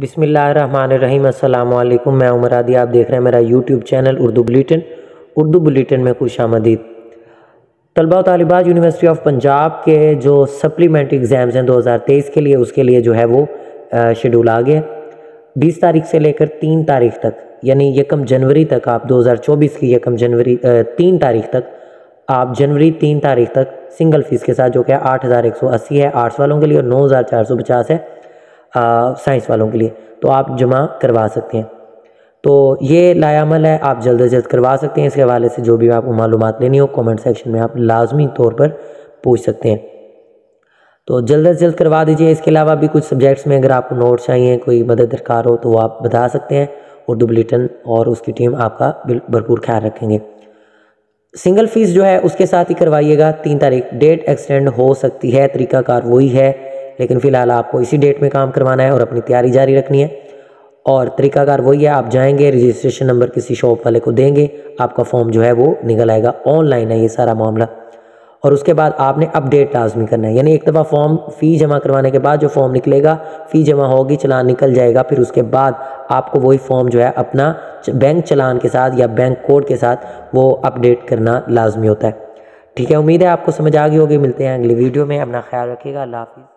बिसमीम अल्लाम मैं उमर आदि, आप देख रहे हैं मेरा YouTube channel Urdu bulletin. Urdu bulletin में खुश आमदीद। तलबा तलबात यूनिवर्सिटी ऑफ़ पंजाब के जो सप्लीमेंट्री एग्ज़ाम्स हैं 2023 के लिए, उसके लिए जो है वो शेड्यूल आ गया बीस तारीख से लेकर तीन तारीख तक, यानी यकम जनवरी तक आप 2024 की यकम जनवरी तीन तारीख तक आप, जनवरी तीन तारीख तक सिंगल फ़ीस के साथ, जो कि आठ हज़ार एक सौ अस्सी है आर्ट्स वालों के लिए, और नौ हज़ार चार सौ पचास है। साइंस वालों के लिए तो आप जमा करवा सकते हैं। तो ये लायामल है, आप जल्द अज जल्द करवा सकते हैं। इसके हवाले से जो भी आपको मालूम लेनी हो कमेंट सेक्शन में आप लाजमी तौर पर पूछ सकते हैं। तो जल्द अज जल्द करवा दीजिए। इसके अलावा भी कुछ सब्जेक्ट्स में अगर आपको नोट्स चाहिए, कोई मदद दरकार हो तो वो आप बता सकते हैं। उर्दू बुलेटिन और उसकी टीम आपका भरपूर ख्याल रखेंगे। सिंगल फ़ीस जो है, उसके साथ ही करवाइएगा। तीन तारीख डेट एक्सटेंड हो सकती है, तरीकाकार वही है। लेकिन फ़िलहाल आपको इसी डेट में काम करवाना है और अपनी तैयारी जारी रखनी है। और तरीकाकार वही है, आप जाएँगे रजिस्ट्रेशन नंबर किसी शॉप वाले को देंगे, आपका फॉर्म जो है वो निकल आएगा। ऑनलाइन है ये सारा मामला। और उसके बाद आपने अपडेट लाजमी करना है। यानी एक दफ़ा फॉर्म फ़ी जमा करवाने के बाद जो फॉर्म निकलेगा फ़ी जमा होगी, चलान निकल जाएगा, फिर उसके बाद आपको वही फॉर्म जो है अपना बैंक चलान के साथ या बैंक कोड के साथ वो अपडेट करना लाजमी होता है। ठीक है, उम्मीद है आपको समझ आ गई होगी। मिलते हैं अगली वीडियो में। अपना ख्याल रखिएगा। अल्लाह हाफिज़।